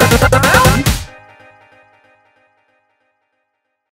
Stop.